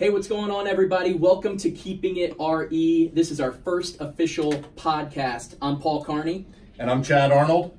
Hey, what's going on, everybody? Welcome to Keeping It RE. This is our first official podcast. I'm Paul Carney. And I'm Chad Arnold.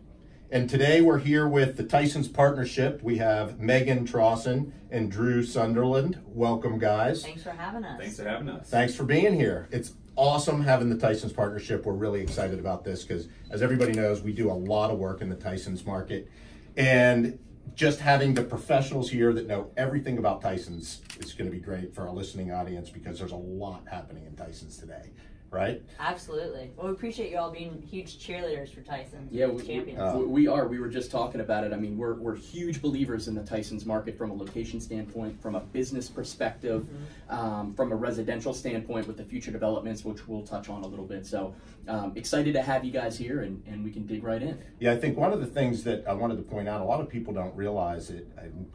And today we're here with the Tyson's Partnership. We have Meghan Trosson and Drew Sunderland. Welcome, guys. Thanks for having us. Thanks for having us. Thanks for being here. It's awesome having the Tyson's Partnership. We're really excited about this because, as everybody knows, we do a lot of work in the Tyson's market. And just having the professionals here that know everything about Tyson's is going to be great for our listening audience because there's a lot happening in Tyson's today, right? Absolutely. Well, we appreciate you all being huge cheerleaders for Tyson. Yeah, we, champions. uh, we, we are. We were just talking about it. I mean, we're, we're huge believers in the Tyson's market from a location standpoint, from a business perspective, um, from a residential standpoint with the future developments, which we'll touch on a little bit. So um, excited to have you guys here, and, and we can dig right in. Yeah, I think one of the things that I wanted to point out, a lot of people don't realize it,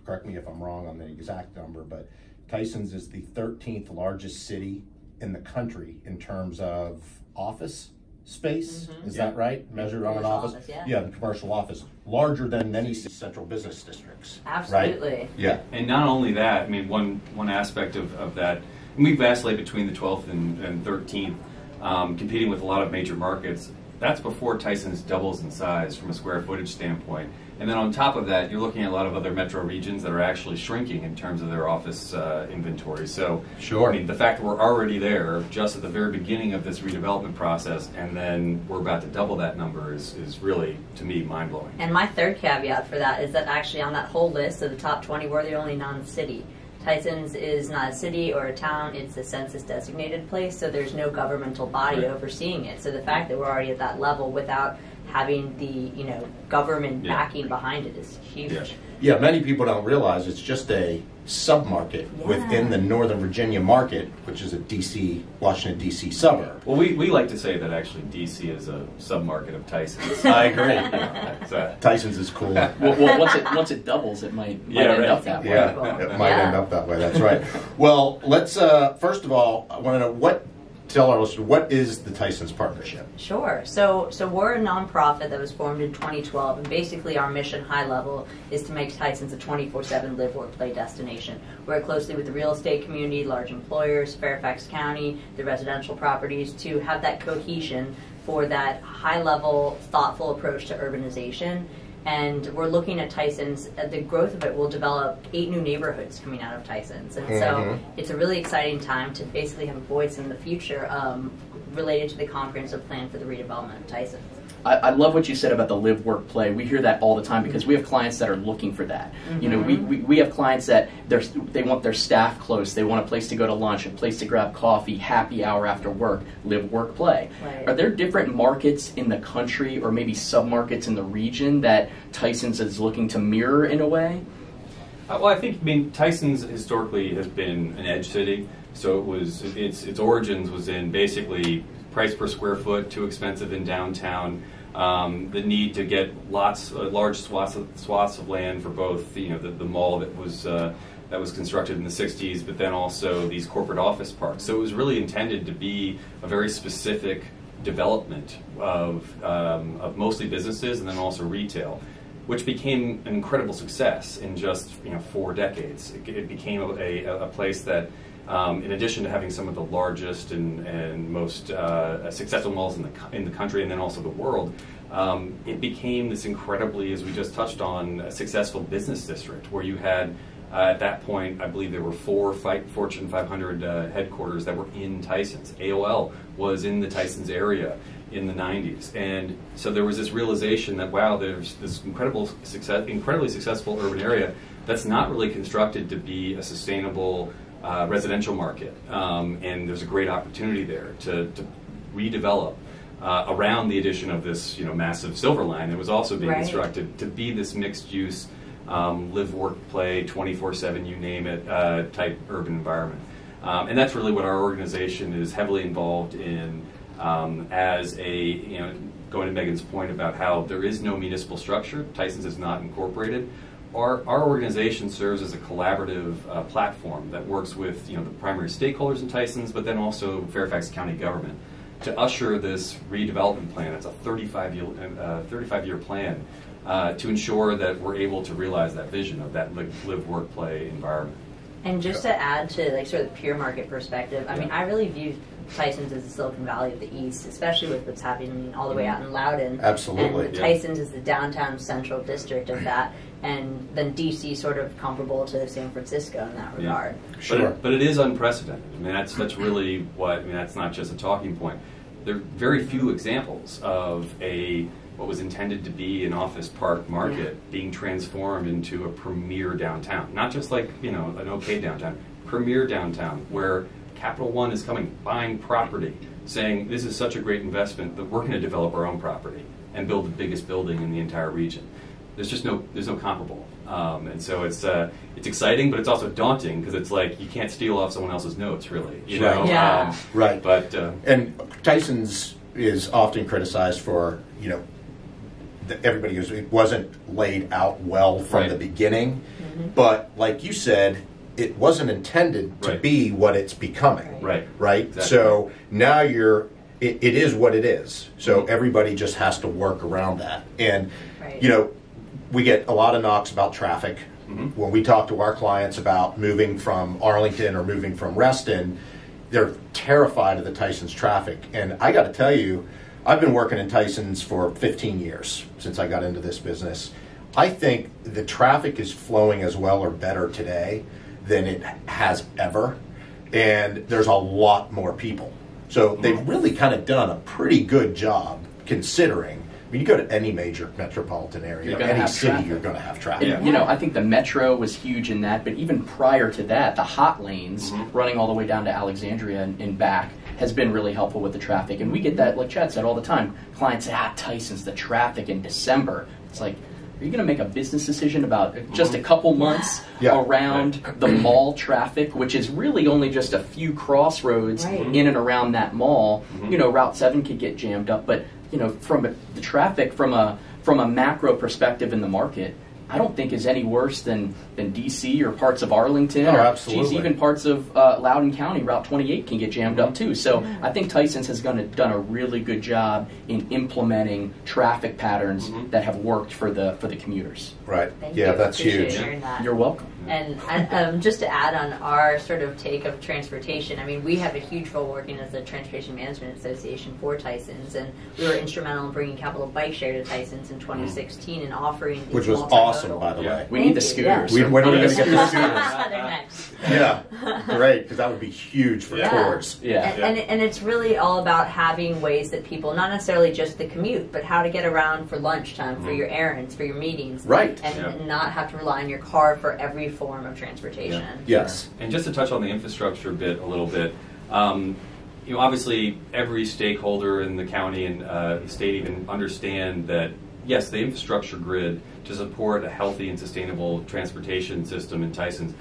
correct me if I'm wrong on the exact number, but Tyson's is the 13th largest city in the country in terms of office space. Mhm. Is Yeah. that right? Measured on an Commercial office? office, yeah. Yeah, the commercial office. Larger than many central business districts. Absolutely. Yeah. And not only that, I mean, one one aspect of, of that, and we vacillate between the 12th and, and 13th, um, competing with a lot of major markets. That's before Tyson's doubles in size from a square footage standpoint. And then on top of that, you're looking at a lot of other metro regions that are actually shrinking in terms of their office uh, inventory. So, Sure. I mean, the fact that we're already there, just at the very beginning of this redevelopment process, and then we're about to double that number is, is really, to me, mind blowing. And my third caveat for that is that actually on that whole list of the top 20, we're the only non-city. Tyson's is not a city or a town, it's a census designated place, so there's no governmental body Right. overseeing it. So the fact that we're already at that level without having the, you know, government Yeah. backing behind it is huge. Yeah. Yeah, many people don't realize it's just a submarket Yeah. within the Northern Virginia market, which is a DC, Washington, DC suburb. Well, we, we like to say that actually DC is a submarket of Tyson's. I agree. It's, uh, Tyson's is cool. Well, well once it once it doubles, it might, might Yeah, end right. up that way. Yeah, it might Yeah. end up that way. That's right. Well, let's uh, first of all, I want to know what tell our listeners what is the Tyson's partnership. Sure. So, so we're a nonprofit that was formed in 2012, and basically our mission, high level, is to make Tyson's a 24/7 live, work, play destination. We work closely with the real estate community, large employers, Fairfax County, the residential properties, to have that cohesion for that high level, thoughtful approach to urbanization. And we're looking at Tyson's. Uh, the growth of it will develop eight new neighborhoods coming out of Tyson's, and so Mhm. it's a really exciting time to basically have a voice in the future um, related to the comprehensive plan for the redevelopment of Tyson's. I, I love what you said about the live, work, play. We hear that all the time because we have clients that are looking for that. You know, we, we, we have clients that they're, they want their staff close. They want a place to go to lunch, a place to grab coffee, happy hour after work, live, work, play. Right. Are there different markets in the country or maybe submarkets in the region that Tyson's is looking to mirror in a way? Uh, well, I think I mean Tyson's historically has been an edge city, so it was its its origins was in basically price per square foot too expensive in downtown. Um, the need to get lots, uh, large swaths of, swaths of land for both, you know, the, the mall that was uh, that was constructed in the '60s, but then also these corporate office parks. So it was really intended to be a very specific development of um, of mostly businesses and then also retail which became an incredible success in just you know four decades. It, it became a, a, a place that, um, in addition to having some of the largest and, and most uh, successful malls in the in the country and then also the world, um, it became this incredibly, as we just touched on, a successful business district where you had. Uh, at that point, I believe there were four Fortune 500 uh, headquarters that were in Tyson's. AOL was in the Tyson's area in the 90s. And so there was this realization that, wow, there's this incredible success, incredibly successful urban area that's not really constructed to be a sustainable uh, residential market. Um, and there's a great opportunity there to, to redevelop uh, around the addition of this you know, massive silver line that was also being Right. constructed to be this mixed use, um, live, work, play, 24 7, you name it, uh, type urban environment. Um, and that's really what our organization is heavily involved in um, as a, you know, going to Meghan's point about how there is no municipal structure, Tyson's is not incorporated. Our, our organization serves as a collaborative uh, platform that works with you know the primary stakeholders in Tyson's, but then also Fairfax County government to usher this redevelopment plan. It's a 35 year, uh, 35 year plan uh, to ensure that we're able to realize that vision of that live, live work, play environment. And just to add to like sort of the peer market perspective, I mean, I really view Tyson's as the Silicon Valley of the East, especially with what's happening all the way out in Loudoun. Absolutely. And Yeah. Tyson's is the downtown central district of that, and then DC sort of comparable to San Francisco in that Yeah. regard. But Sure. it, but it is unprecedented. I mean, that's that's really what I mean. That's not just a talking point. There are very few examples of a what was intended to be an office park market being transformed into a premier downtown. Not just like you know an okay downtown, premier downtown where Capital One is coming, buying property, saying this is such a great investment that we're going to develop our own property and build the biggest building in the entire region. There's just no there's no comparable, um, and so it's uh, it's exciting, but it's also daunting because it's like you can't steal off someone else's notes, really. You know, Right. Yeah. Um, Right. But uh, And Tyson's is often criticized for, you know, that everybody goes, it wasn't laid out well from Right. the beginning. But like you said, it wasn't intended to Right. be what it's becoming. right, Right? Exactly. So now you're, it, it is what it is. So Mhm. everybody just has to work around that. And, Right. you know, we get a lot of knocks about traffic. Mhm. When we talk to our clients about moving from Arlington or moving from Reston, they're terrified of the Tyson's traffic. And I got to tell you, I've been working in Tyson's for 15 years since I got into this business. I think the traffic is flowing as well or better today than it has ever. And there's a lot more people. So they've really kind of done a pretty good job considering. I mean, you go to any major metropolitan area, You're any city, traffic. you're going to have traffic. Yeah. You know, I think the metro was huge in that, but even prior to that, the hot lanes Mhm. running all the way down to Alexandria and, and back has been really helpful with the traffic. And we get that, like Chad said, all the time. Clients say, ah, Tyson's, the traffic in December. It's like, are you going to make a business decision about just a couple months Yeah. around the mall traffic, which is really only just a few crossroads Right. in and around that mall? Mhm. You know, Route 7 could get jammed up, but, you know, from the traffic from a from a macro perspective in the market, I don't think is any worse than, than DC or parts of Arlington. Oh, or, absolutely. Geez, even parts of uh, Loudoun County, Route 28 can get jammed up too. So I think Tyson's has gonna, done a really good job in implementing traffic patterns Mhm. that have worked for the for the commuters. Right. Thank yeah, you. that's Appreciate huge. that. You're welcome. And and, um, just to add on our sort of take of transportation, I mean, we have a huge role working as the Transportation Management Association for Tyson's, and we were instrumental in bringing Capital Bike Share to Tyson's in 2016 and offering these Which was multimodal- awesome, by the Yeah. way. We need the Thank you, yeah. scooters. We- when are we gonna get the scooters? They're next. Yeah, great, because that would be huge for Yeah. tours. Yeah. And, and, and it's really all about having ways that people, not necessarily just the commute, but how to get around for lunchtime, for Mhm. your errands, for your meetings. Right. And, Yeah. and not have to rely on your car for every form of transportation. Yes. And just to touch on the infrastructure bit a little bit, um, you know, obviously every stakeholder in the county and uh, state even understand that yes, the infrastructure grid to support a healthy and sustainable transportation system in Tyson's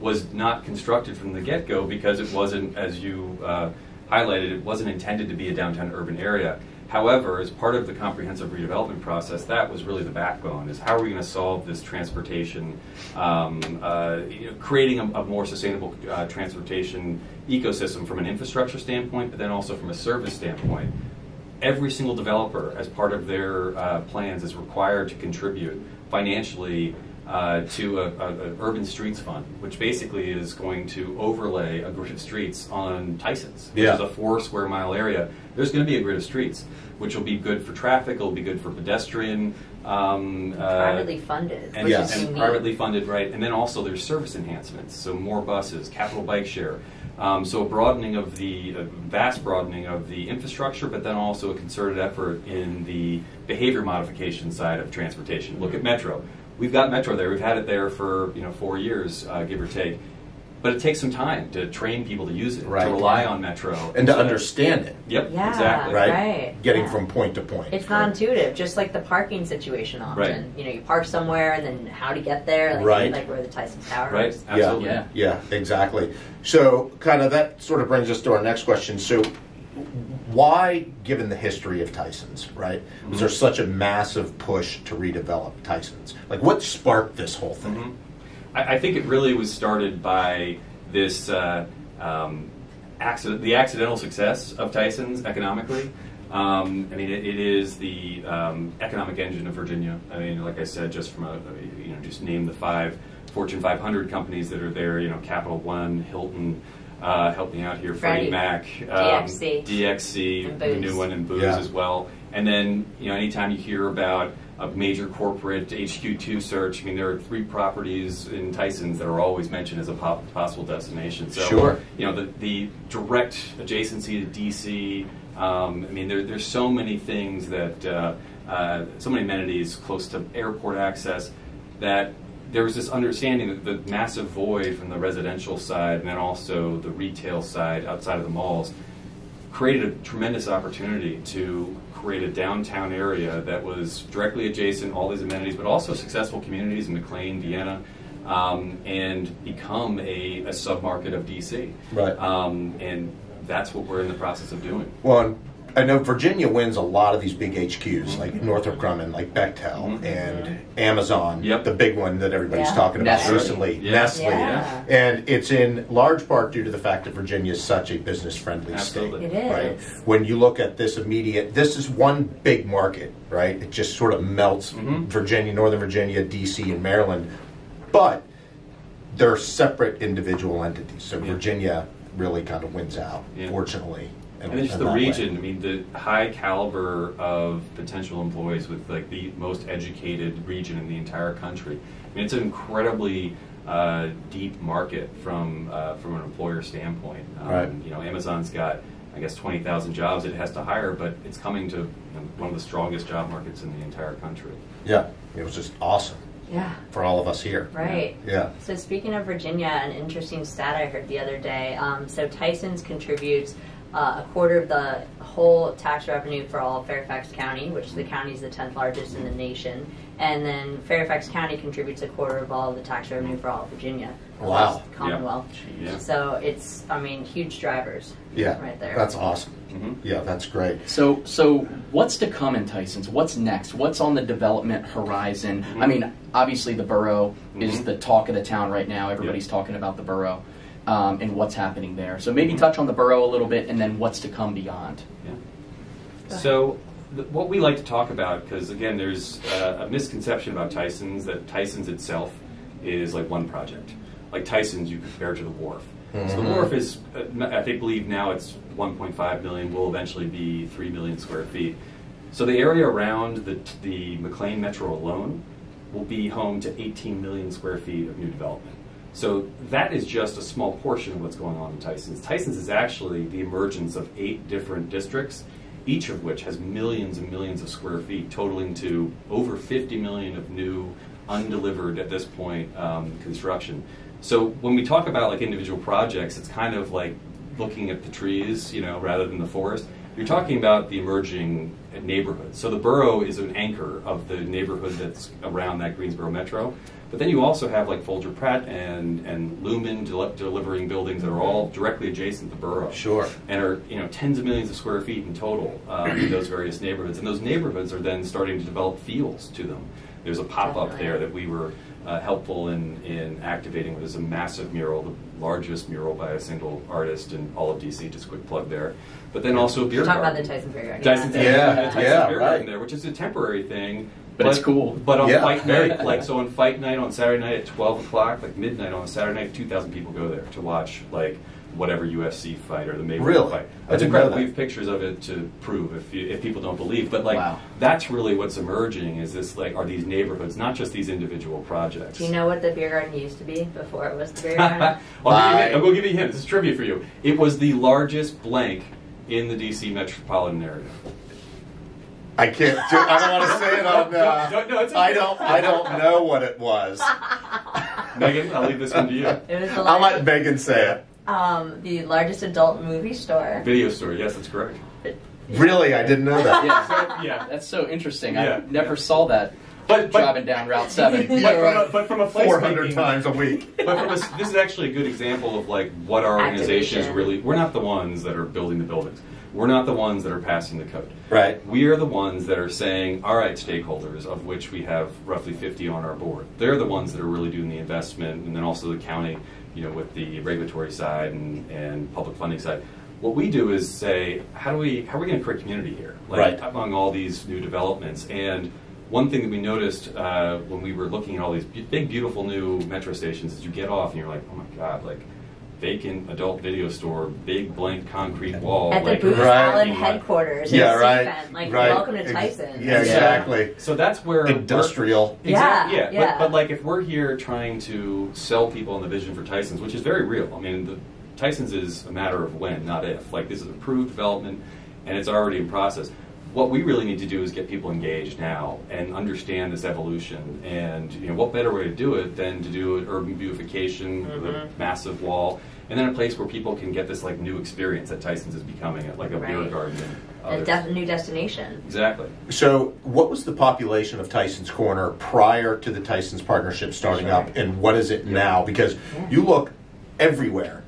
was not constructed from the get-go because it wasn't, as you uh, highlighted, it wasn't intended to be a downtown urban area. However, as part of the comprehensive redevelopment process, that was really the backbone: is how are we going to solve this transportation, um, uh, you know, creating a, a more sustainable uh, transportation ecosystem from an infrastructure standpoint, but then also from a service standpoint. Every single developer, as part of their uh, plans, is required to contribute financially uh, to a, a, a urban streets fund, which basically is going to overlay a grid of streets on Tyson's, which Yeah. is a four square mile area. There's going to be a grid of streets, which will be good for traffic. It'll be good for pedestrian. Um, uh, privately funded, and, yes. and privately funded, right? And then also there's service enhancements, so more buses, capital bike share. Um, so a broadening of the a vast broadening of the infrastructure, but then also a concerted effort in the behavior modification side of transportation. Look at Metro. We've got Metro there. We've had it there for you know four years, uh, give or take. But it takes some time to train people to use it, Right. to rely on Metro, And to So- understand it, Yep, Yeah, exactly. right? Right, Getting yeah. from point to point. It's not intuitive, just like the parking situation often. Right. You know, you park somewhere and then how to get there, like, Right. like where the Tyson Tower Right, is. absolutely. Yeah. Yeah, exactly. So, kind of that sort of brings us to our next question. So, why, given the history of Tyson's, right, was there such a massive push to redevelop Tyson's? Like, what sparked this whole thing? Mhm. I, I think it really was started by this uh, um, accident, the accidental success of Tyson's economically. Um, I mean, it, it is the um, economic engine of Virginia. I mean, like I said, just from a you know, just name the five Fortune 500 companies that are there. You know, Capital One, Hilton. Uh, help me out here, Freddie Freddie. Mac, DXC. DXC, the new one, and Booz Yeah. as well. And then, you know, anytime you hear about a major corporate HQ2 search, I mean, there are three properties in Tyson's that are always mentioned as a po- possible destination. So, Sure. you know, the, the direct adjacency to DC, um, I mean, there, there's so many things that, uh, uh, so many amenities close to airport access that there was this understanding that the massive void from the residential side and then also the retail side outside of the malls created a tremendous opportunity to create a downtown area that was directly adjacent, all these amenities, but also successful communities in McLean, Vienna, um, and become a, a submarket of DC. Right. Um, and that's what we're in the process of doing. Well, I know Virginia wins a lot of these big HQs, like Northrop Grumman, like Bechtel, Mhm. and Amazon, Yep. the big one that everybody's Yeah. talking about Nestle. recently, Yeah. Nestle. Yeah. And it's in large part due to the fact that Virginia is such a business friendly state. It is. Right. When you look at this immediate, this is one big market, right? It just sort of melts Mhm. Virginia, Northern Virginia, DC, and Maryland. But they're separate individual entities. So Yeah. Virginia really kind of wins out, Yeah. fortunately. In- And then just the that way. region. I mean, the high caliber of potential employees with like the most educated region in the entire country. I mean, it's an incredibly uh, deep market from uh, from an employer standpoint. Um, Right. You know, Amazon's got I guess twenty thousand jobs it has to hire, but it's coming to one of the strongest job markets in the entire country. Yeah, it was just awesome Yeah. for all of us here. Right. Yeah. So speaking of Virginia, an interesting stat I heard the other day. Um, so Tyson's contributes uh, a quarter of the whole tax revenue for all of Fairfax County, which the county is the tenth largest in the nation, and then Fairfax County contributes a quarter of all of the tax revenue for all of Virginia, the Wow. whole Commonwealth. Yeah. So it's, I mean, huge drivers. Yeah. Right there. That's awesome. Mhm. Yeah, that's great. So, so what's to come in Tyson's? What's next? What's on the development horizon? I mean, obviously the Boro is Mhm. the talk of the town right now. Everybody's talking about the Boro um, and what's happening there. So maybe touch on the Boro a little bit, and then what's to come beyond. Yeah. So, what we like to talk about, because again, there's uh, a misconception about Tyson's that Tyson's itself is like one project. Like Tyson's, you compare to the wharf. So the Mhm. wharf is, uh, I think, believe now it's 1.5 million. Will eventually be 3 million square feet. So the area around the the McLean Metro alone will be home to 18 million square feet of new development. So that is just a small portion of what's going on in Tyson's. Tyson's is actually the emergence of eight different districts, each of which has millions and millions of square feet, totaling to over 50 million of new, undelivered at this point um, construction. So when we talk about like individual projects, it's kind of like looking at the trees, you know, rather than the forest. You're talking about the emerging neighborhood. So the Boro is an anchor of the neighborhood that's around that Greensboro Metro. But then you also have like Foulger Pratt and, and Lumen del- delivering buildings that are all directly adjacent to the Boro. Sure. And are you know tens of millions of square feet in total um, in those various neighborhoods. And those neighborhoods are then starting to develop feels to them. There's a pop up there that we were uh, helpful in, in activating. There's a massive mural, the largest mural by a single artist in all of DC. Just a quick plug there. But then also a beer We're talking about the Tyson Beer Garden. Tyson's Yeah, Tyson's yeah, Beer right. Garden there, which is a temporary thing. But it's cool. But on Yeah, fight night, like so on fight night on Saturday night at twelve o'clock, like midnight on a Saturday night, two thousand people go there to watch like whatever UFC fight or the Mayweather Really? fight. I It's incredible. that. We have pictures of it to prove if you, if people don't believe. But like Wow. that's really what's emerging is this like are these neighborhoods, not just these individual projects. Do you know what the beer garden used to be before it was the beer I'll garden? give you a hint. I'm going give you a hint. This is trivia for you. It was the largest blank in the DC metropolitan area. I can't. Do, I don't want to say it on. Uh, No, no, it's okay. I don't. I don't know what it was. Meghan, I'll leave this one to you. It was the I'll let Meghan say it. um, the largest adult movie store. Video store. Yes, that's correct. Really, I didn't know that. Yeah, So, yeah. that's so interesting. Yeah. I never saw that But, but, driving down Route Seven. but, from a, but from a Four hundred placemaking- times a week. But from a, this is actually a good example of like what our organization is really. We're not the ones that are building the buildings. We're not the ones that are passing the code. Right. We are the ones that are saying, all right, stakeholders, of which we have roughly 50 on our board. They're the ones that are really doing the investment, and then also the county, you know, with the regulatory side and, and public funding side. What we do is say, how do we how are we going to create community here, like Right. among all these new developments? And one thing that we noticed uh, when we were looking at all these bu- big, beautiful new metro stations is you get off and you're like, oh my god, like vacant adult video store, big blank concrete wall. At the like, Booz Right. Allen headquarters. in Yeah, right, Seafent, Like, right. welcome to Tyson. yeah, exactly. So that's where Industrial. Exactly. Yeah, Yeah, yeah. But, but like if we're here trying to sell people on the vision for Tyson's, which is very real. I mean, the, Tyson's is a matter of when, not if. Like this is approved development, and it's already in process. What we really need to do is get people engaged now and understand this evolution. And you know, what better way to do it than to do an urban beautification with a Mm-hmm. massive wall, and then a place where people can get this like new experience that Tyson's is becoming, like a beer garden. and A others. de- new destination. Exactly. So, what was the population of Tyson's Corner prior to the Tyson's partnership starting That's right. up, and what is it now? Because you look everywhere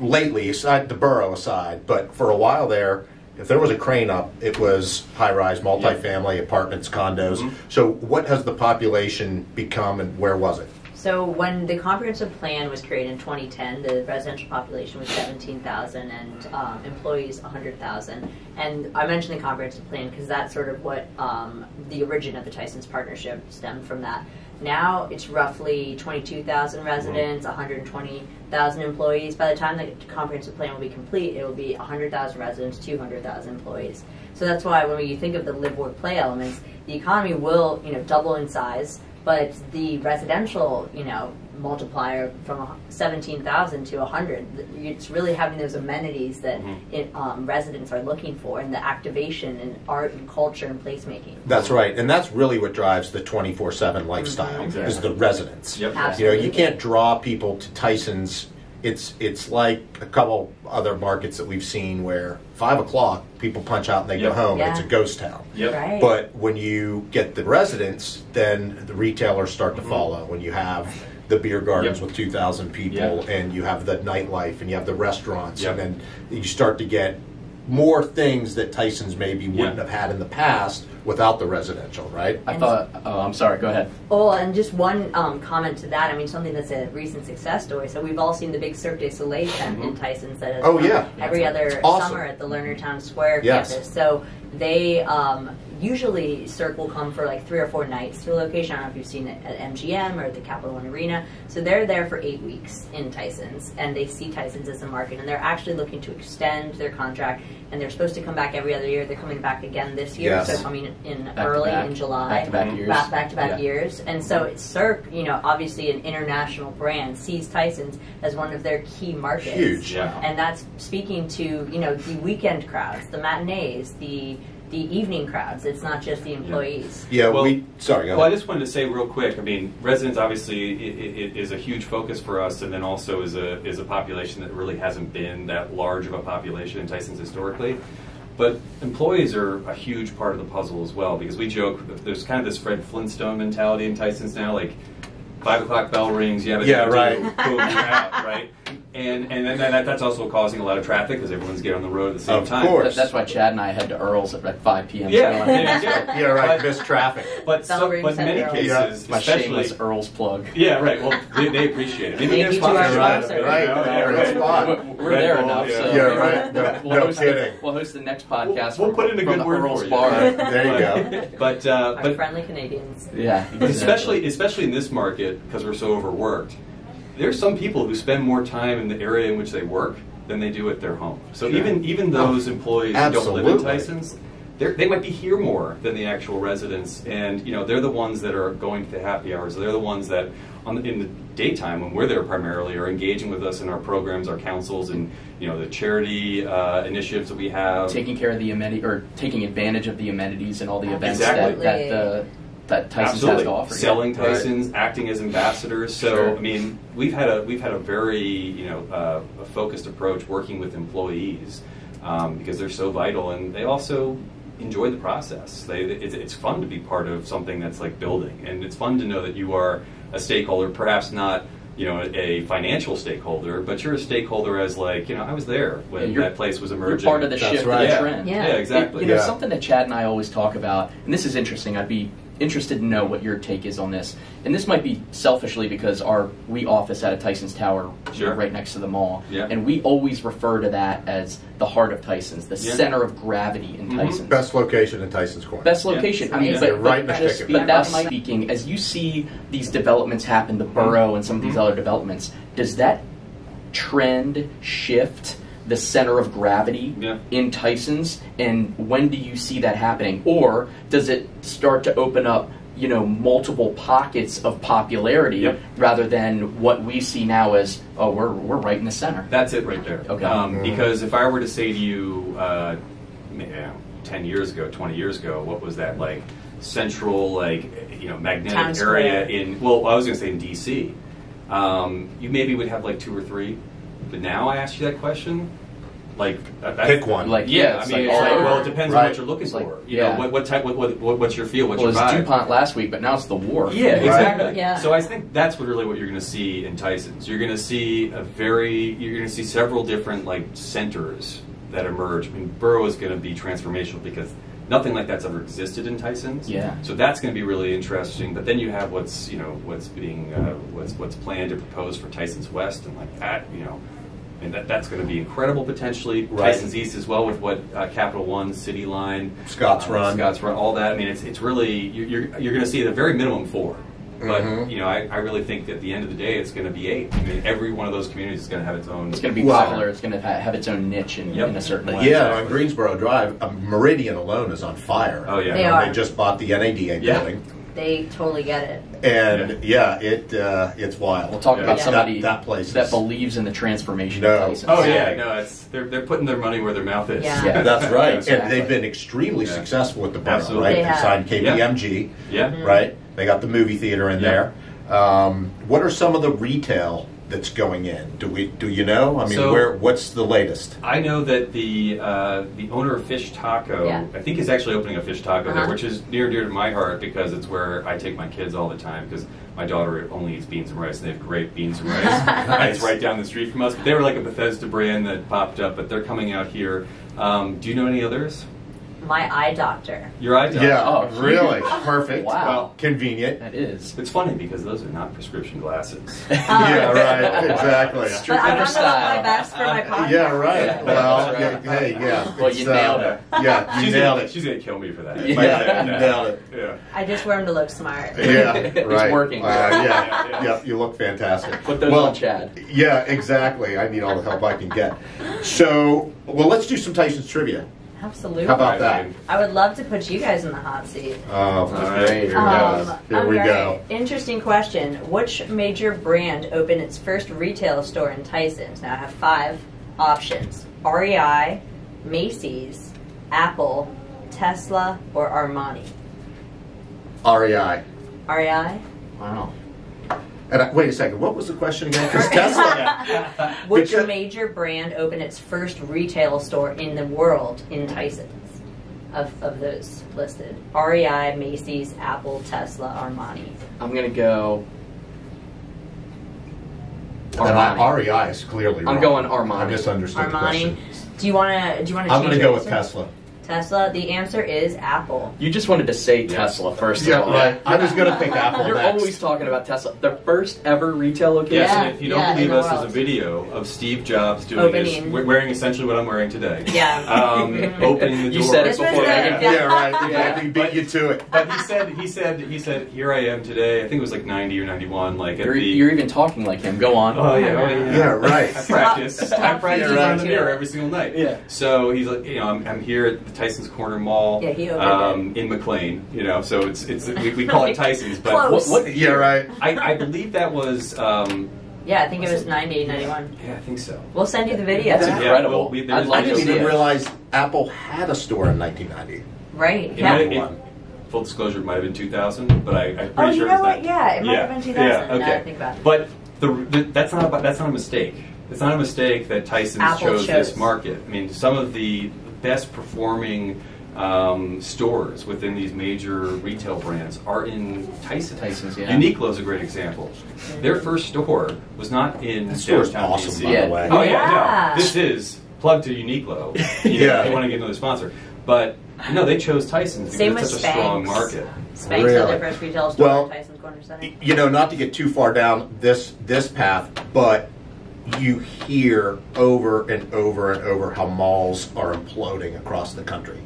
lately, aside the Boro aside, but for a while there, if there was a crane up, it was high-rise, multifamily apartments, condos. Mhm. So, what has the population become, and where was it? So when the comprehensive plan was created in 2010, the residential population was 17,000 and um, employees 100,000. And I mentioned the comprehensive plan because that's sort of what um, the origin of the Tyson's partnership stemmed from that. Now it's roughly 22,000 residents, 120,000 employees. By the time the comprehensive plan will be complete, it will be 100,000 residents, 200,000 employees. So that's why when you think of the live, work, play elements, the economy will, you know, double in size but the residential, you know, multiplier from 17,000 to 100, it's really having those amenities that Mhm. it, um, residents are looking for and the activation and art and culture and placemaking. That's right, and that's really what drives the 24/7 lifestyle Mhm. is the residents. Yep. You know, you can't draw people to Tyson's. It's it's like a couple other markets that we've seen where five o'clock people punch out and they Yep. go home. and It's a ghost town. Yep. Right. But when you get the residents, then the retailers start to Mhm. follow. When you have the beer gardens Yep. with 2,000 people, Yep. and you have the nightlife, and you have the restaurants, Yep. and then you start to get more things that Tyson's maybe wouldn't Yeah. have had in the past without the residential, right? I thought. Oh, I'm sorry. Go ahead. Oh, and just one um, comment to that. I mean, something that's a recent success story. So we've all seen the big Cirque du Soleil tent in. Tyson's that is Oh, yeah. every other Awesome. summer at the Lerner Town Square Yes. campus. So they um, usually Cirque will come for like three or four nights to a location. I don't know if you've seen it at MGM or at the Capital One Arena. So they're there for eight weeks in Tyson's, and they see Tyson's as a market, and they're actually looking to extend their contract. And they're supposed to come back every other year. They're coming back again this year, Yes. so coming in to early back. in July Back-to-back Mhm. years. back back to back Yeah. years. And so it's Cirque, you know, obviously an international brand, sees Tyson's as one of their key markets. Huge. Yeah. And that's speaking to, you know, the weekend crowds, the matinees, the the evening crowds. It's not just the employees. Yeah, Well- we. Sorry, go Well, I just wanted to say real quick. I mean, residents obviously i- i- is a huge focus for us, and then also is a is a population that really hasn't been that large of a population in Tyson's historically. But employees are a huge part of the puzzle as well because we joke there's kind of this Fred Flintstone mentality in Tyson's now, like five o'clock bell rings, you have a Yeah, do, right. boom, you're out, right? And and then that, that's also causing a lot of traffic because everyone's getting on the road at the same Of time. course. That- That's why Chad and I head to Earl's at like 5 p.m. Yeah, So, yeah, yeah. Yeah, right. But- Miss traffic. But Bell so, but in many at cases, Earl's. my especially shameless Earl's plug. Yeah, right. Well, they, they appreciate it. Maybe Maybe there's to our spots- sponsor. Right, right, yeah, right. right. spot. We're, we're Red there Bull, enough. yeah. So Yeah, right. No- we'll no host kidding. The, we'll host the next podcast. We'll from- put in a good word Earl's for you. Bar. There you go. But uh, Our but friendly Canadians. Yeah, but especially especially in this market because we're so overworked, there's some people who spend more time in the area in which they work than they do at their home. So Sure. even even those employees who don't live in. Tyson's. they're- might be here more than the actual residents, and you know they're the ones that are going to the happy hours. They're the ones that, on the, in the daytime when we're there primarily, are engaging with us in our programs, our councils, and you know the charity uh, initiatives that we have. taking care of the amenity or taking advantage of the amenities and all the events Exactly. that that, uh, that Tyson's Absolutely. has to offer. yeah. Selling Right. Tyson's, acting as ambassadors. So Sure. I mean, we've had a we've had a very you know uh, a focused approach working with employees um, because they're so vital, and they also enjoy the process. They it's, it's fun to be part of something that's like building, and it's fun to know that you are a stakeholder, perhaps not. You know, a financial stakeholder, but you're a stakeholder as like, you know, I was there when Yeah, that place was emerging. You're part of the That's shift right. the yeah. trend. Yeah. Yeah, exactly. You know, Yeah. something that Chad and I always talk about, and this is interesting. I'd be interested to know what your take is on this. And this might be selfishly because our we office out of Tyson's Tower, Sure. right next to the mall, Yeah. and we always refer to that as the heart of Tyson's, the Yeah. center of gravity in Mhm. Tyson's. Best location in Tyson's Corner. Best Yeah. location. I mean, Yeah, but, right but, in the that is- thick of it. but that's my speaking. As you see these developments happen, the Boro and some of these Mhm. other developments, does that trend shift the center of gravity Yeah. in Tyson's? And when do you see that happening? Or does it start to open up? You know, multiple pockets of popularity Yep. rather than what we see now as, oh, we're, we're right in the center. That's it right there. Okay. Um, Mhm. Because if I were to say to you, uh, you know, 10 years ago, 20 years ago, what was that like central, like, you know, magnetic Town area in, well, I was going to say in DC, um, you maybe would have like two or three. But now I ask you that question, like, that's, Pick one. Like, Yeah, it's I mean, like it's like, over. well, it depends Right. on what you're looking like- for. You yeah. know, what, what type, what, what, what- what's your feel, what's well, your it was vibe? DuPont last week, but now it's the wharf. Yeah, Right. exactly. Yeah. So I think that's what really what you're going to see in Tyson's. You're going to see a very, you're going to see several different like centers that emerge. I mean, Boro is going to be transformational because nothing like that's ever existed in Tyson's. Yeah. So that's going to be really interesting. But then you have what's you know what's being uh, what's what's planned or proposed for Tyson's West and like that you know. And that, that's going to be incredible potentially. Right. Tyson's East as well with what uh, Capital One, City Line, Scott's uh, Run. Scott's Run, all that. I mean, it's, it's really you're you're, you're going to see at a very minimum four, but Mhm. you know I, I really think that at the end of the day it's going to be eight. I mean, every one of those communities is going to have its own. It's going to be Well- popular. It's going to have its own niche in, Yep. in a certain way. Yeah, on Greensboro Drive, uh, Meridian alone is on fire. Oh, yeah. They You are. They just bought the NADA Yeah. building, They totally get it. and yeah, it uh, it's wild. We'll talk Yeah. about Yeah. somebody That- that place that is- believes in the transformation No. of Tyson's. Oh Yeah. yeah, no, it's they're they're putting their money where their mouth is. Yeah. Yeah. That's right, Exactly. and they've been extremely Yeah. successful with the Boro, Absolutely. right? They They have. signed KPMG, Yeah. right? They got the movie theater in Yeah. there. Um, what are some of the retail that's going in? Do we do you know? I mean, So- where what's the latest? I know that the uh, the owner of Fish Taco, Yeah. I think is actually opening a Fish Taco there, Uh-huh. which is near and dear to my heart because it's where I take my kids all the time because my daughter only eats beans and rice and they have great beans and rice. And it's right down the street from us. But they were like a Bethesda brand that popped up, but they're coming out here. Um, do you know any others? My eye doctor. Your eye doctor. Yeah, Oh, really perfect. Wow. Well, convenient. That is. It's funny because those are not prescription glasses. yeah, right. Exactly. But Strictly I for don't my style. best for my podcast. Yeah, right. Yeah. Well, That's yeah, hey, yeah. Well, it's, you nailed it. Yeah, you she's nailed gonna, it. She's gonna kill me for that. Yeah. You nailed it. Yeah. I just wear them to look smart. Yeah, It's right. working. Uh, yeah, Yeah, yeah. yeah, you look fantastic. Put those well, on Chad. Yeah, exactly. I need all the help I can get. So, well, let's do some Tyson's trivia. Absolutely. How about that? I would love to put you guys in the hot seat. Oh, right. Great. Here, Um. Here we right. go. Interesting question. Which major brand opened its first retail store in Tyson's? Now I have five options: REI, Macy's, Apple, Tesla, or Armani. REI. REI. Wow. And I, wait a second. What was the question again? Because Tesla. Which Because- major brand opened its first retail store in the world in Tyson's? Of, of those listed, REI, Macy's, Apple, Tesla, Armani. I'm going to go. And I, Armani. REI is clearly. I'm going Armani. I misunderstood the Armani. question. Do you want to? Do you want to? I'm going to go with Tesla. Tesla. The answer is Apple. You just wanted to say Tesla first Yeah, of all. right. I was going to pick Apple You're next. always talking about Tesla. The first ever retail location. Yes, Yeah, and if you don't yeah, believe in the us, there's a video of Steve Jobs doing this, wearing essentially what I'm wearing today. Yeah. Um, opening the door. You said it before the- Meghan Yeah, right. Yeah. Exactly. He beat you to it. But he said, he said, he said, here I am today. I think it was like 90 or 91. Like You're, the. you're even talking like him. Go on. Oh yeah, oh, yeah. Yeah, right. I practice. I Stop practice being around the mirror every single night. Yeah. So he's like, you know, I'm, I'm here at the Tyson's Corner Mall. Yeah, he opened um, in McLean. You know, so it's it's we, we call it Tyson's, but Close. What, what Yeah, right. I, I believe that was. Um, Yeah, I think it was 90, 91. yeah, I think so. We'll send you the video. That's Yeah, incredible. well, we- I'd is love I didn't even it. realize Apple had a store in 1990. Right. It Yeah. might have- One. it- full disclosure, it might have been 2000, but I, I'm pretty Oh, sure you know what? that. Yeah, it might have been 2000. Yeah, okay. that I think about it. But the, the, that's not a, that's not a mistake. It's not a mistake that Tyson's Apple chose, chose. this market. I mean, some of the best performing um, stores within these major retail brands are in Tyson's. Tyson's, yeah. Uniqlo is a great example. Their first store was not in That store's downtown awesome, DC. by Yeah. the way. Oh yeah, Yeah. no. This is plug to Uniqlo. You know, Yeah. if you want to get another sponsor. But no, they chose Tyson's because Same with it's such a strong market. Spanx Really? is the first retail store Well, in Tyson's Corner Center. you know, not to get too far down this this path, but you hear over and over and over how malls are imploding across the country.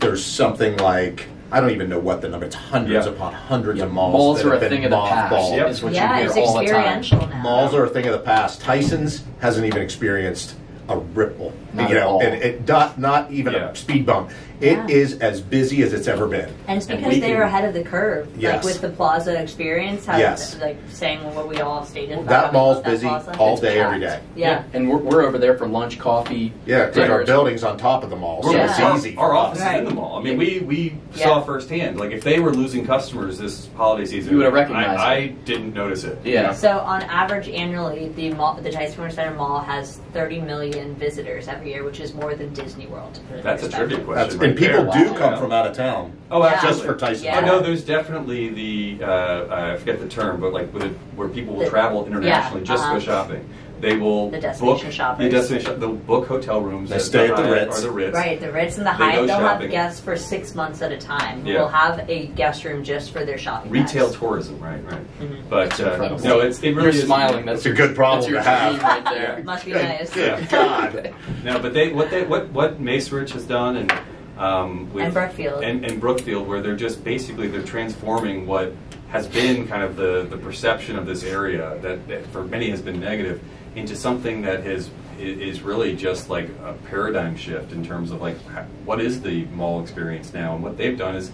There's something like I don't even know what the number. It's hundreds Yeah. upon hundreds Yeah, of malls. malls that are have a been thing of the past. Yep. Is what yeah, you it's hear all the time. experiential now. Malls are a thing of the past. Tyson's hasn't even experienced a ripple. Not you at know, all. and it not not even Yeah. a speed bump. It Yeah. is as busy as it's ever been. And it's because we they were can- ahead of the curve, Yes. like with the Plaza experience. How, Yes. Like saying what we all stated. about That how we mall's that busy plaza. all It's day, every packed. day. Yeah. And we're, we're over there for lunch, coffee. Yeah, because our building's on top of the mall, so We're- it's easy. Our, for our us. office is Right. in the mall. I mean, we we Yeah. saw firsthand. Like if they were losing customers this holiday season, You would have recognized I, it. I didn't notice it. Yeah. So on average, annually, the mall, the Tyson Corner Center Mall has 30 million visitors every year, which is more than Disney World. to put it That's a perspective. trivia question. That's, right and people do come Yeah. from out of town. Oh, Yeah. Just for Tyson. Yeah. Oh, no, there's definitely the uh, I forget the term, but like with it, where people will The- travel internationally yeah, just uh-huh. to go shopping. They will The destination book, shoppers. The destination, they'll book hotel rooms. They at stay at the Hyatt Ritz. or the Ritz. Right, the Ritz and the They Hyatt, go they'll shopping. have guests for six months at a time. Yeah. We'll have a guest room just for their shopping. Retail bags. tourism, right, right. Mhm. But uh, incredible. no, it's it really You're is smiling. That's It's a good problem that's your to have. right there. Must be nice. good God. No, but they what they what what Macerich has done and um, with, And Brookfield. and, and Brookfield, where they're just basically they're transforming what has been kind of the, the perception of this area that, that for many has been negative into something that is is really just like a paradigm shift in terms of like what is the mall experience now and what they've done is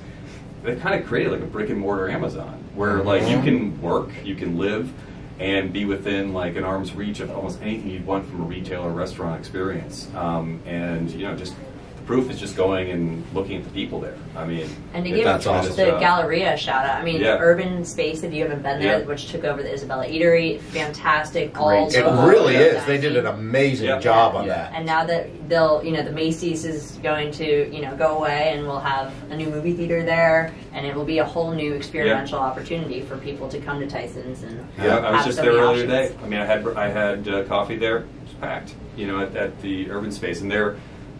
they've kind of created like a brick and mortar Amazon where like you can work, you can live, and be within like an arm's reach of almost anything you'd want from a retail or restaurant experience. Um, and you know, just proof is just going and looking at the people there. I mean, And to give That's the awesome. Galleria a shout out, I mean, Yeah. Urban Space, if you haven't been there, Yeah. which took over the Isabella Eatery, fantastic. all Great It really is. dining. They did an amazing Yeah. job on Yeah. that. And now that they'll, you know, the Macy's is going to, you know, go away, and we'll have a new movie theater there, and it will be a whole new experiential opportunity for people to come to Tyson's and Yeah, I was just so there earlier options. today. I mean, I had I had uh, coffee there, it was packed. You know, at, at the Urban Space, and they're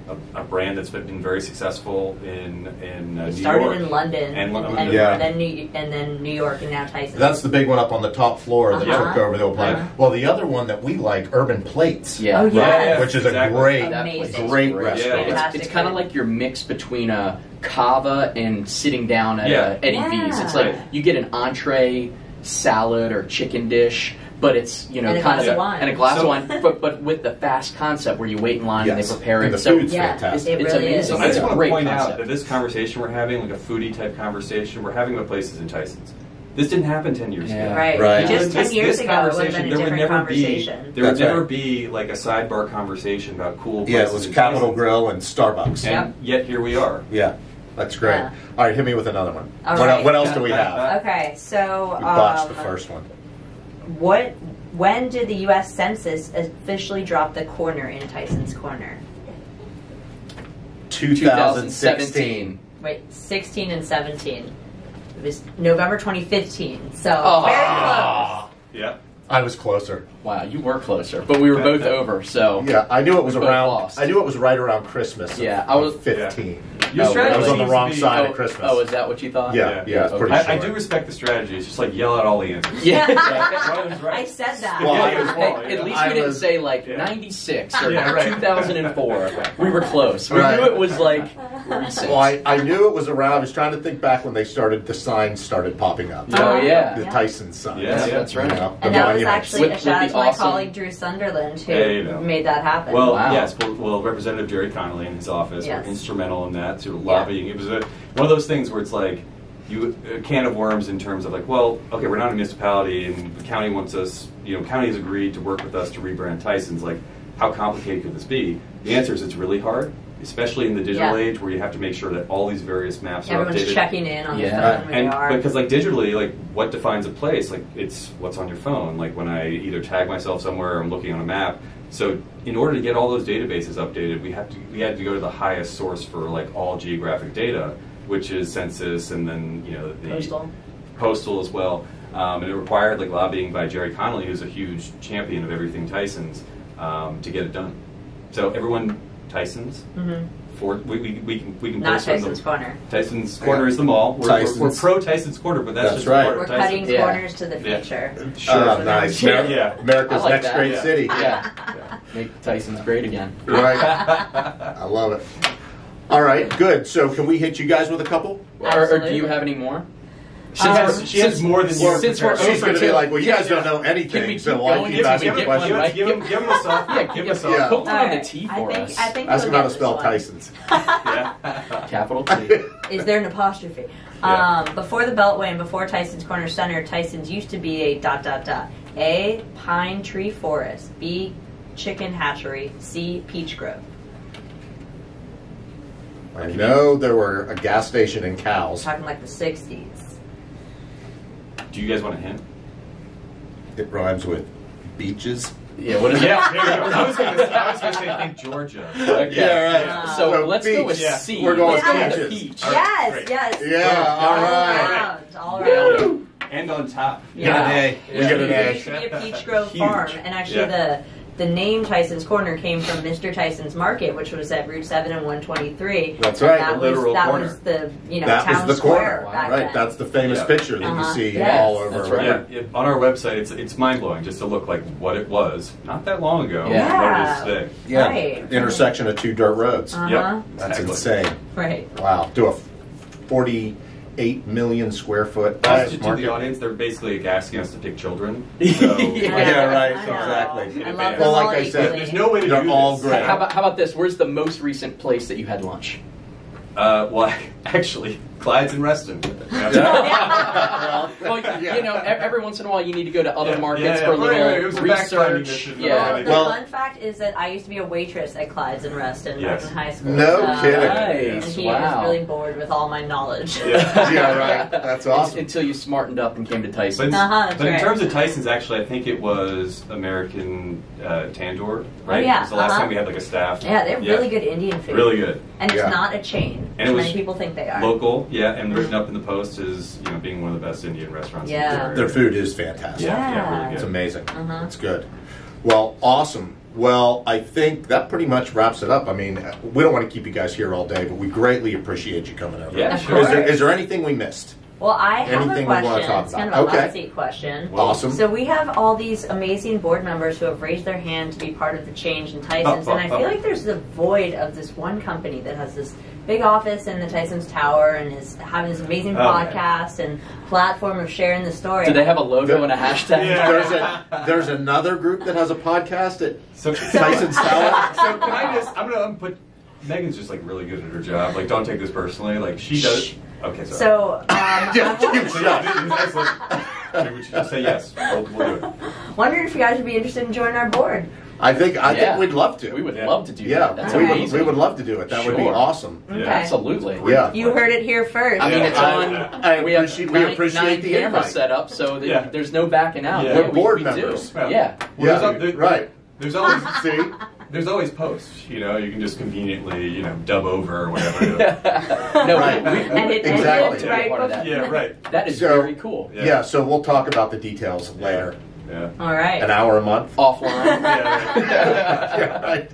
a, a brand that's been very successful in in uh, New started York in London, and, London. and, Yeah. then New, and then New York, and now Tyson. That's the big one up on the top floor that Uh-huh. took over the old plant. Uh-huh. Well, the other one that we like, Urban Plates. Yeah. Oh, right. yeah. yeah, Which is exactly. a great, Amazing. great great. restaurant. Yeah. It's, it's kind of food. like your mix between a Cava and sitting down at Yeah. a Eddie Yeah. V's. It's like Right. you get an entree, salad, or chicken dish, but it's you know And a kind glass of of wine. and a glass So- of wine, but but with the fast concept where you wait in line Yes. and they prepare And it. the so food's Yeah. fantastic. It it's really amazing. is. So I It's just a want to great point out concept. that this conversation we're having, like a foodie type conversation, we're having with places in Tyson's. This didn't happen ten years Yeah. ago. Right. Right. Just This- 10 years this ago, it would have been a there would never conversation. Be, there would never right. be like a sidebar conversation about cool. Places Yeah, it places was in Capital Grille and Starbucks. And Yep. yet here we are. Yeah, that's great. Yeah. All right, hit me with another one. All what, right. what else do we have? Okay, so We botched um, the first one. What? When did the U.S. Census officially drop the corner in Tyson's Corner? 2016. Wait, 16 and 17. It was November 2015. So Oh. very Ah, Yeah. I was closer. Wow, you were closer, but we were both over. So Yeah, I knew it was around. lost. I knew it was right around Christmas. Yeah, I was- of 15. Your strategy I was on the wrong to be- side oh, of Christmas. oh, is that what you thought? Yeah, Yeah. yeah, it's pretty I. I do respect the strategy. It's just like yell out all the answers. Yeah. Ryan's right. I said that. Well, Yeah, I- he was At least I we didn't was- say like Yeah. 96 or Yeah, right. 2004. We were close. We Right. knew it was like recent. Well, I, I knew it was around. I was trying to think back when they started. The signs started popping up. Oh, yeah. the Yeah. Tyson signs. Yeah, that's right. You know, And that was actually With- a with shout out to my awesome- colleague Drew Sunderland who Hey, you know. made that happen. Well, yes. Well, well, Representative Gerry Connolly and his office were instrumental in that sort of Yeah. lobbying. It was a, one of those things where it's like you a can of worms in terms of like, well, okay, we're not a municipality, and the county wants us. You know, county has agreed to work with us to rebrand Tyson's. Like, how complicated could this be? The answer is it's really hard, especially in the digital Yeah. age where you have to make sure that all these various maps are Everyone's updated. checking in on Yeah. the phone and are. because like digitally like what defines a place like it's what's on your phone like when i either tag myself somewhere or i'm looking on a map so in order to get all those databases updated we have to we had to go to the highest source for like all geographic data which is census and then you know the Postal. postal as well um, and it required like lobbying by Gerry Connolly who's a huge champion of everything tyson's um, to get it done so everyone Tyson's. Mhm. For we, we, we can we can Not post on Tyson's the, Corner. Tyson's Corner is the mall. We're, we're, we're Tyson's. pro Tyson's Corner, but that's, That's just right. part We're of Tyson's. cutting Yeah. corners to the Yeah. future. Sure. Oh, nice. Yeah. Amer- Yeah. America's like next that. great Yeah. city. Yeah. Yeah. Make Tyson's great again. Right. I love it. All right, good. So can we hit you guys with a couple? Or, or do Absolutely. you have any more? She has, she has more than you. since we're. She's going to be like, well, you guys don't know Can we anything, so why keep Give- asking give- questions? give- right? Give him, give him a soft. Yeah, give him a soft. Yeah. Put one on the Alright. T I for think, us. I think Ask him how to spell one. Tyson's. Yeah. Capital T. Is there an apostrophe? Yeah. Um, before the Beltway and before Tyson's Corner Center, Tyson's used to be a dot dot dot. A. Pine tree forest. B. Chicken hatchery. C. Peach grove. I know there were a gas station and cows. talking like the '60s. Do you guys want a hint? It rhymes with beaches. Yeah, what is it? Yeah, there you go. I was going to I was going to say think Georgia. Okay. Yeah, right. So, So let's go peach. with Yeah. C. We're going Let's with peaches. peach. Yes, great. yes. Yeah, all All right. around, all around. And on top. We get an A. We get an It A. should be a Peach Grove Huge. farm, and actually Yeah. the the name Tyson's Corner came from Mr. Tyson's Market, which was at Route Seven and One Twenty Three. That's right, That the was that corner. was the you know That town was the square corner, back right? then. That's the famous Yeah. picture that Uh-huh. you see Yes. all over. That's right. Yeah, it- on our website, it's it's mind blowing just to look like what it was not that long ago. Yeah. What it is today. Yeah, Right. intersection of two dirt roads. Uh-huh. Yep. That's Exactly. insane. Right. Wow, do a forty-eight million square foot Also, to the market. audience, they're basically asking us to pick children. So, Yeah, right, I know. exactly. I love Well, like all I said, equally. There's no way to They're do all this. great. How about, how about this? Where's the most recent place that you had lunch? Uh, well, actually, Clyde's in Reston. Well, Well, yeah. you know, every once in a while you need to go to other Yeah, markets yeah, for a little Right, right, it was research. Yeah. Well, the Well- fun fact is that I used to be a waitress at Clyde's in Reston Yes. back in high school. No Uh, kidding. And he Wow. was really bored with all my knowledge. Yeah. yeah, right. That's awesome. Until you smartened up and came to But, Uh-huh, that's but in terms of Tyson's, actually, I think it was American uh, Tandoor, right? yeah, It was the last uh-huh. time we had like a staff. Yeah, they have really good Indian food. Really good. And it's Yeah. not a chain, And it was many people think they are. Local, yeah, and written up in the post as you know being one of the best Indian restaurants. Yeah. area. Their food is fantastic. Yeah, yeah, Yeah. really It's amazing. Uh-huh. It's good. Well, awesome. Well, I think that pretty much wraps it up. I mean, we don't want to keep you guys here all day, but we greatly appreciate you coming over. Yeah, Of sure. Is there, there anything we missed? Well, I have Anything we a wanna question. talk it's kind about? of a Okay. hot question. Well, awesome. So we have all these amazing board members who have raised their hand to be part of the change in Tyson's, Oh, oh, and I oh. feel like there's the void of this one company that has this big office in the Tyson's Tower and is having this amazing Oh, man. podcast and platform of sharing the story. Do they have a logo and a hashtag? Yeah. There's a there's another group that has a podcast at So, Tyson's Tower. so can I just? I'm gonna I'm put. Meghan's just like really good at her job. Like, don't take this personally. Like, she does. Okay, sorry. So, um, Yeah, I'm you So, yeah, this excellent. Should we just say yes? We'll, we'll do it. wondering if you guys would be interested in joining our board. I think I Yeah. think we'd love to. We would Yeah. love to do yeah, that. That's we would amazing. we would love to do it. That would be Sure. awesome. Okay. Absolutely. Yeah. You heard it here first. I mean, it's I- on. I we have appreciate- we nine, appreciate nine the cameras invite. set up, so that Yeah. there's no backing out. Yeah. Yeah, We're we, board we members. Do. Yeah. Yeah. Well, Yeah, there's, al- there- right. There's always See, there's always posts. You know, you can just conveniently you know dub over or whatever. no, Right. we, we, And we it would love to be right part of that. before- yeah, right. That is So- very cool. Yeah. yeah. So we'll talk about the details later. Yeah. All right. An hour a month. Offline. Yeah, yeah, right.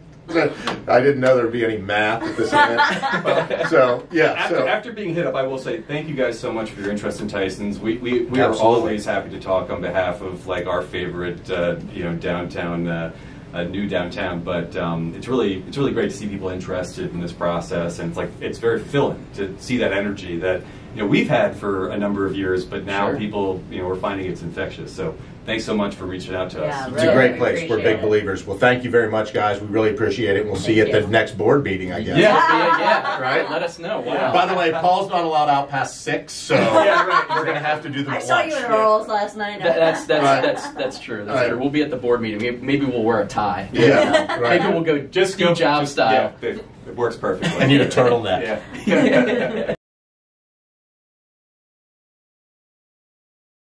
I didn't know there'd be any math at this event. so yeah, After, so after being hit up, I will say thank you guys so much for your interest in Tyson's. We, we, we are always happy to talk on behalf of like our favorite uh, you know downtown uh, uh, new downtown. But um, it's really it's really great to see people interested in this process, and it's like it's very filling to see that energy that you know we've had for a number of years, but now Sure. people you know we're finding it's infectious. So thanks so much for reaching out to Yeah, us. it's Really a great place. We're big it. believers. Well, thank you very much, guys. We really appreciate it. We'll see you at the next board meeting, I guess. Yeah, yeah, yeah. Right? Let us know. Wow. By the way, Paul's not allowed out past six, so Yeah, right. we're gonna have to do the I saw you lunch. in Earl's last night. That- that's that's Right. that's that's true. That's Right. true. We'll be at the board meeting. Maybe, maybe we'll wear a tie. Yeah, right. Maybe we'll go Just Steve go job just- style. Yeah, it, it works perfectly. I need a turtleneck. Yeah.